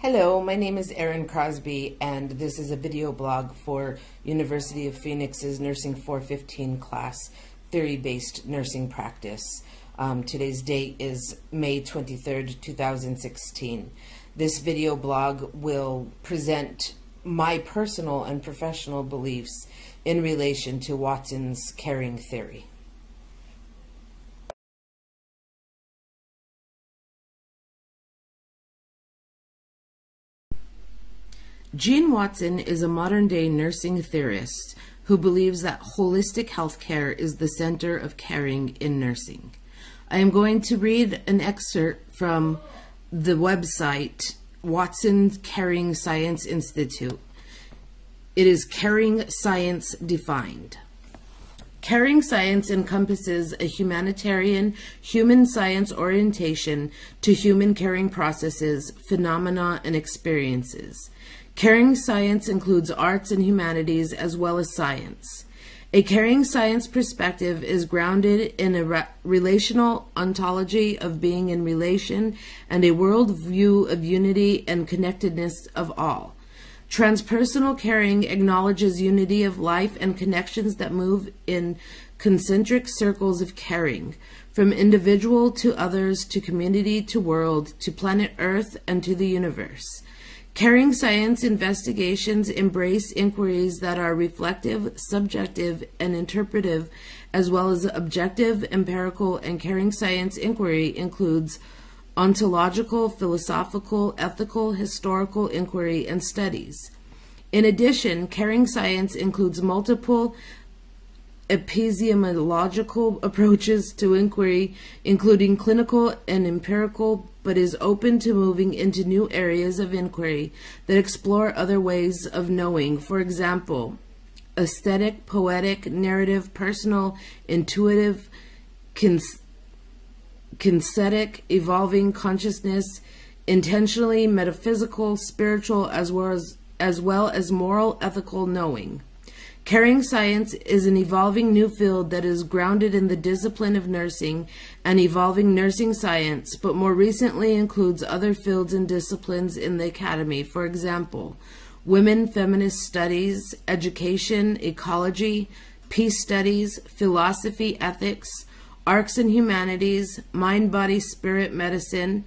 Hello, my name is Erin Crosby, and this is a video blog for University of Phoenix's Nursing 415 class, Theory-Based Nursing Practice. Um, today's date is May 23rd, 2016. This video blog will present my personal and professional beliefs in relation to Watson's caring theory. Jean Watson is a modern day nursing theorist who believes that holistic healthcare is the center of caring in nursing. I am going to read an excerpt from the website Watson Caring Science Institute. It is Caring Science Defined. Caring science encompasses a humanitarian, human science orientation to human caring processes, phenomena, and experiences. Caring science includes arts and humanities as well as science. A caring science perspective is grounded in a re relational ontology of being in relation and a world view of unity and connectedness of all. Transpersonal caring acknowledges unity of life and connections that move in concentric circles of caring, from individual to others to community to world to planet Earth and to the universe. Caring science investigations embrace inquiries that are reflective, subjective, and interpretive, as well as objective, empirical, and caring science inquiry includes ontological, philosophical, ethical, historical inquiry, and studies. In addition, caring science includes multiple epistemological approaches to inquiry, including clinical and empirical, but is open to moving into new areas of inquiry that explore other ways of knowing. For example, aesthetic, poetic, narrative, personal, intuitive, kinesthetic, evolving consciousness, intentionally metaphysical, spiritual, as well as, as well as moral, ethical knowing. Caring science is an evolving new field that is grounded in the discipline of nursing and evolving nursing science, but more recently includes other fields and disciplines in the academy. For example, women feminist studies, education, ecology, peace studies, philosophy, ethics, arts and humanities, mind, body, spirit, medicine,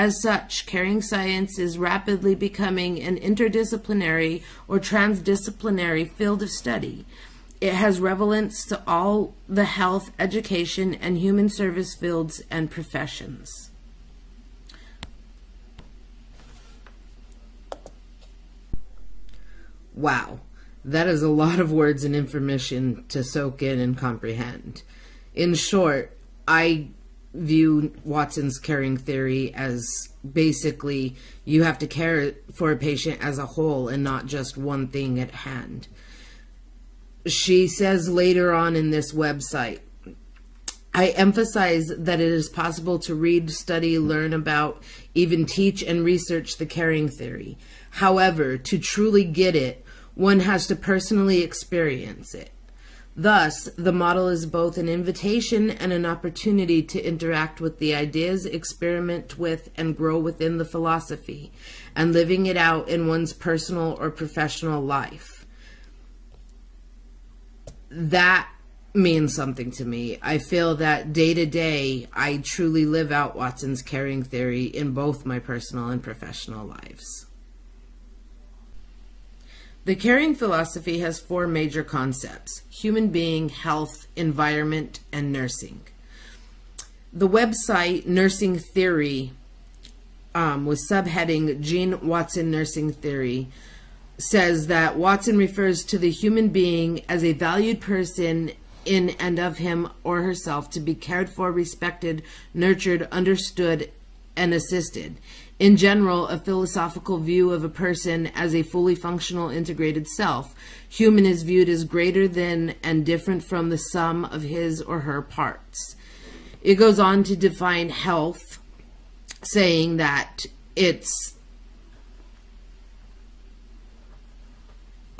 as such, caring science is rapidly becoming an interdisciplinary or transdisciplinary field of study. It has relevance to all the health, education, and human service fields and professions. Wow, that is a lot of words and information to soak in and comprehend. In short, I view Watson's caring theory as basically you have to care for a patient as a whole and not just one thing at hand. She says later on in this website, I emphasize that it is possible to read, study, learn about, even teach and research the caring theory. However, to truly get it, one has to personally experience it. Thus, the model is both an invitation and an opportunity to interact with the ideas, experiment with, and grow within the philosophy, and living it out in one's personal or professional life. That means something to me. I feel that day to day, I truly live out Watson's caring theory in both my personal and professional lives. The caring philosophy has four major concepts human being, health, environment, and nursing. The website Nursing Theory, um, with subheading Jean Watson Nursing Theory, says that Watson refers to the human being as a valued person in and of him or herself to be cared for, respected, nurtured, understood, and assisted. In general, a philosophical view of a person as a fully functional integrated self. Human is viewed as greater than and different from the sum of his or her parts. It goes on to define health, saying that it's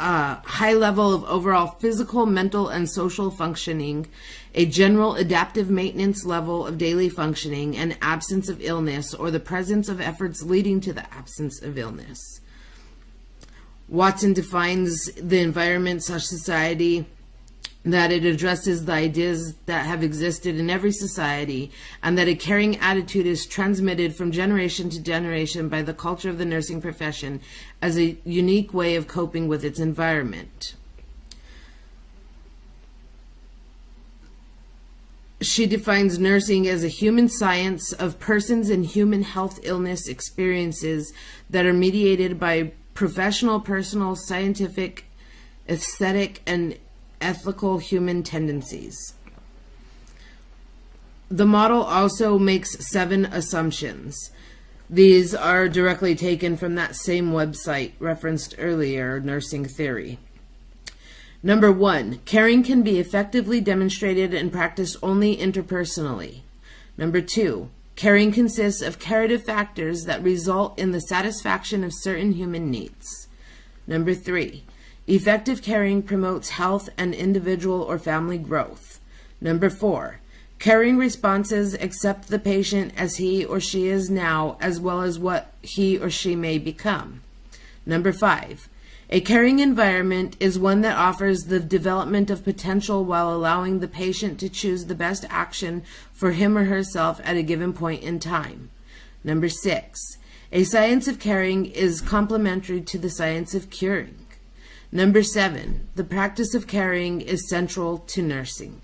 uh, high level of overall physical, mental, and social functioning, a general adaptive maintenance level of daily functioning, and absence of illness or the presence of efforts leading to the absence of illness. Watson defines the environment such society that it addresses the ideas that have existed in every society, and that a caring attitude is transmitted from generation to generation by the culture of the nursing profession as a unique way of coping with its environment. She defines nursing as a human science of persons and human health illness experiences that are mediated by professional, personal, scientific, aesthetic, and ethical human tendencies. The model also makes seven assumptions. These are directly taken from that same website referenced earlier, Nursing Theory. Number one, caring can be effectively demonstrated and practiced only interpersonally. Number two, caring consists of carative factors that result in the satisfaction of certain human needs. Number three, Effective caring promotes health and individual or family growth. Number four, caring responses accept the patient as he or she is now as well as what he or she may become. Number five, a caring environment is one that offers the development of potential while allowing the patient to choose the best action for him or herself at a given point in time. Number six, a science of caring is complementary to the science of curing. Number seven, the practice of caring is central to nursing.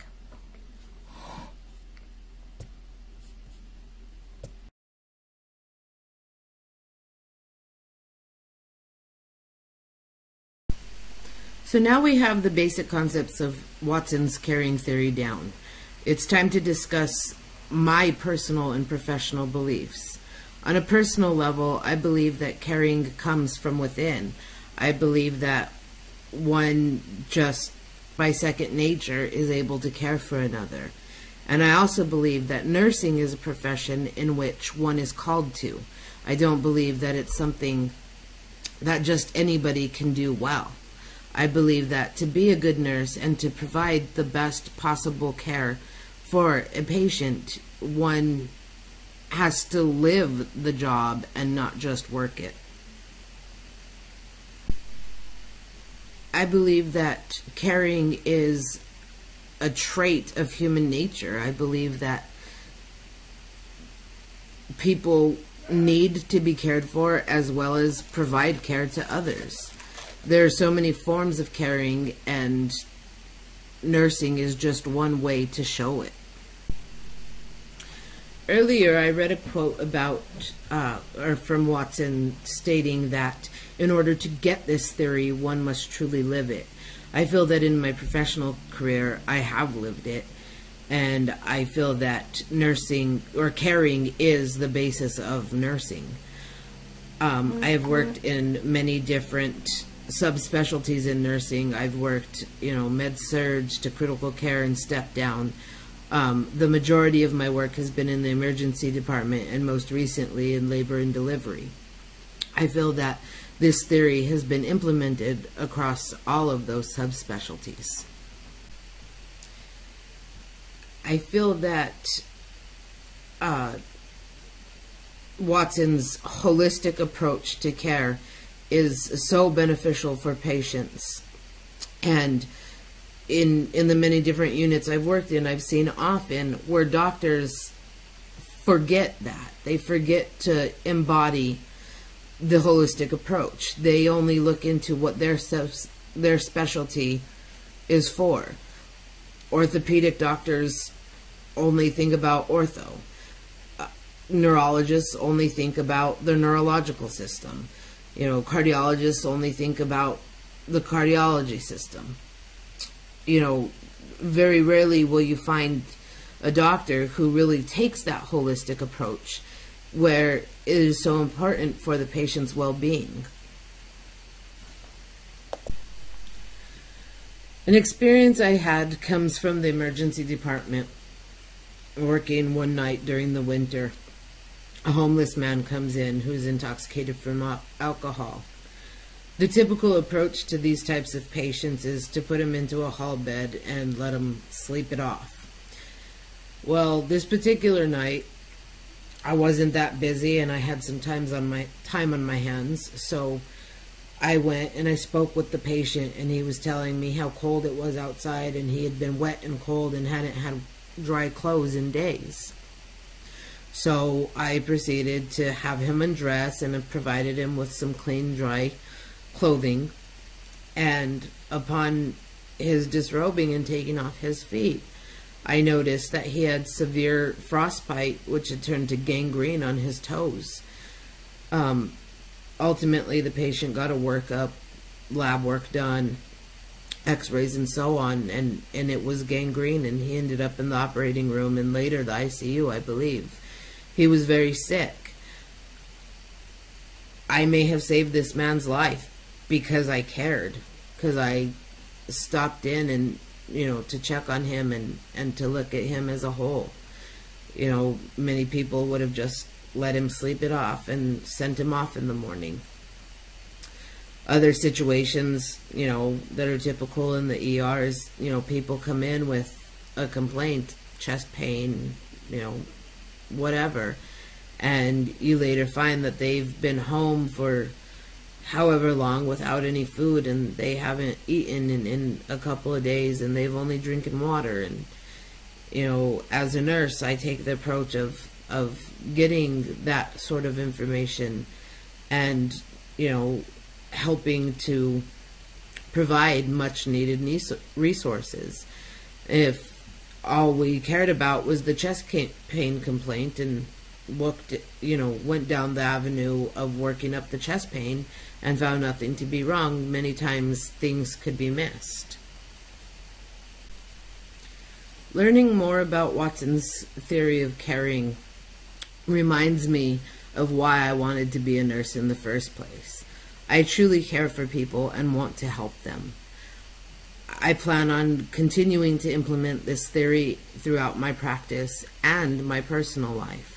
So now we have the basic concepts of Watson's caring theory down. It's time to discuss my personal and professional beliefs. On a personal level, I believe that caring comes from within. I believe that one just by second nature is able to care for another. And I also believe that nursing is a profession in which one is called to. I don't believe that it's something that just anybody can do well. I believe that to be a good nurse and to provide the best possible care for a patient, one has to live the job and not just work it. I believe that caring is a trait of human nature. I believe that people need to be cared for as well as provide care to others. There are so many forms of caring, and nursing is just one way to show it. Earlier, I read a quote about, uh, or from Watson, stating that in order to get this theory, one must truly live it. I feel that in my professional career, I have lived it. And I feel that nursing or caring is the basis of nursing. Um, I have worked in many different subspecialties in nursing. I've worked, you know, med surg to critical care and step down. Um, the majority of my work has been in the emergency department and most recently in labor and delivery. I feel that this theory has been implemented across all of those subspecialties. I feel that uh, Watson's holistic approach to care is so beneficial for patients. And in in the many different units I've worked in, I've seen often where doctors forget that. They forget to embody the holistic approach. They only look into what their their specialty is for. Orthopedic doctors only think about ortho. Uh, neurologists only think about their neurological system. You know, cardiologists only think about the cardiology system. You know, very rarely will you find a doctor who really takes that holistic approach where it is so important for the patient's well-being. An experience I had comes from the emergency department. Working one night during the winter, a homeless man comes in who's intoxicated from alcohol. The typical approach to these types of patients is to put them into a hall bed and let them sleep it off. Well, this particular night, I wasn't that busy and I had some times on my time on my hands, so I went and I spoke with the patient and he was telling me how cold it was outside and he had been wet and cold and hadn't had dry clothes in days. So I proceeded to have him undress and provided him with some clean, dry clothing. And upon his disrobing and taking off his feet, I noticed that he had severe frostbite, which had turned to gangrene on his toes. Um, ultimately, the patient got a workup, lab work done, x-rays and so on, and, and it was gangrene, and he ended up in the operating room and later the ICU, I believe. He was very sick. I may have saved this man's life because I cared, because I stopped in and, you know, to check on him and, and to look at him as a whole. You know, many people would have just let him sleep it off and sent him off in the morning. Other situations, you know, that are typical in the ERs, you know, people come in with a complaint, chest pain, you know, whatever. And you later find that they've been home for however long without any food and they haven't eaten in, in a couple of days and they've only drinking water. And you know as a nurse i take the approach of of getting that sort of information and you know helping to provide much needed resources. If all we cared about was the chest pain complaint and looked, you know, went down the avenue of working up the chest pain and found nothing to be wrong, many times things could be missed. Learning more about Watson's theory of caring reminds me of why I wanted to be a nurse in the first place. I truly care for people and want to help them. I plan on continuing to implement this theory throughout my practice and my personal life.